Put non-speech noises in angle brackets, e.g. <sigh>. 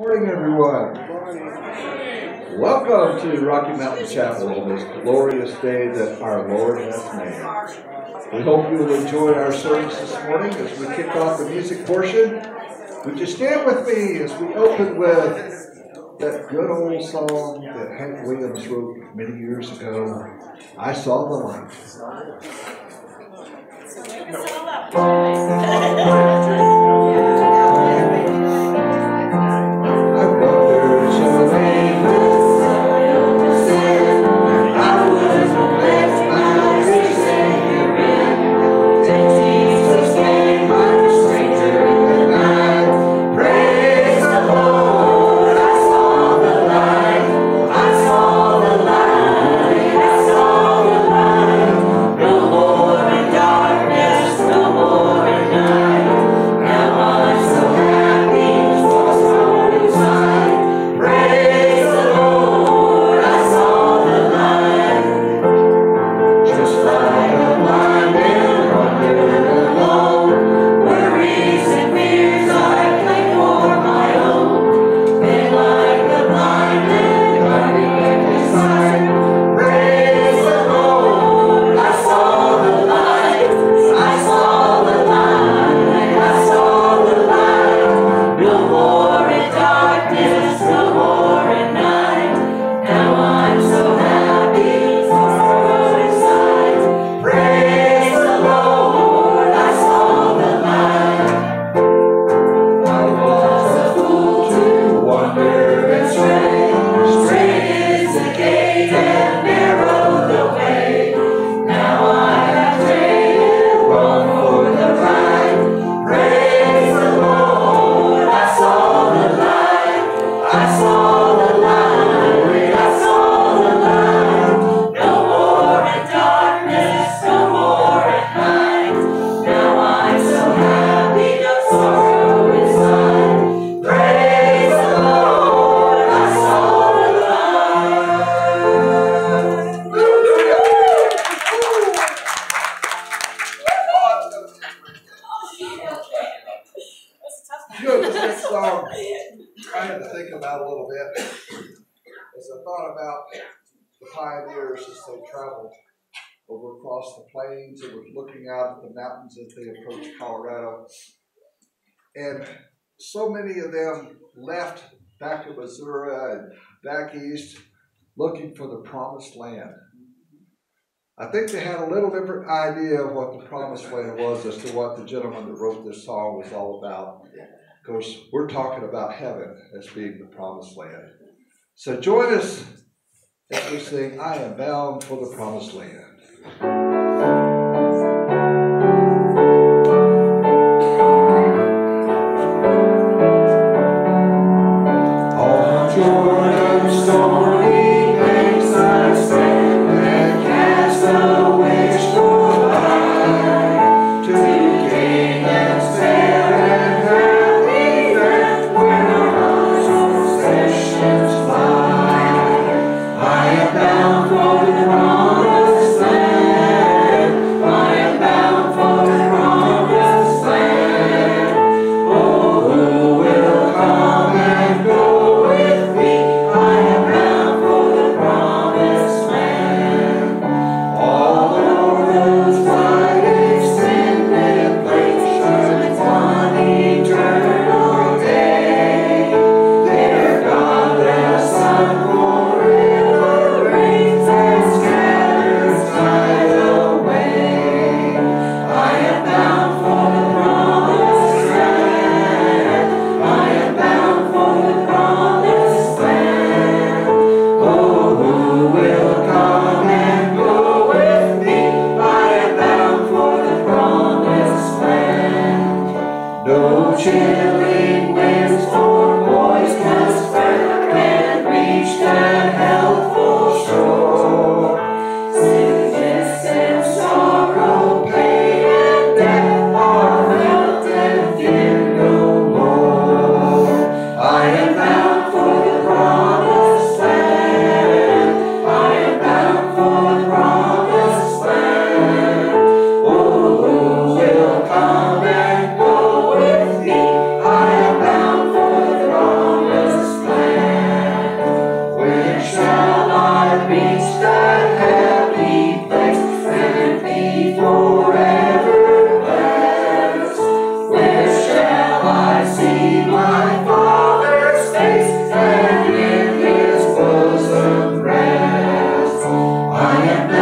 Good morning, everyone. Welcome to Rocky Mountain Chapel on this glorious day that our Lord has made. We hope you will enjoy our service this morning as we kick off the music portion. Would you stand with me as we open with that good old song that Hank Williams wrote many years ago, I Saw the Light. <laughs> as I thought about the pioneers as they traveled over across the plains and was looking out at the mountains as they approached Colorado. And so many of them left back to Missouri and back east looking for the promised land. I think they had a little different idea of what the promised land was as to what the gentleman that wrote this song was all about. Because we're talking about heaven as being the promised land. So join us as we sing, I am bound for the promised land. I